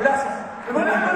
Gracias.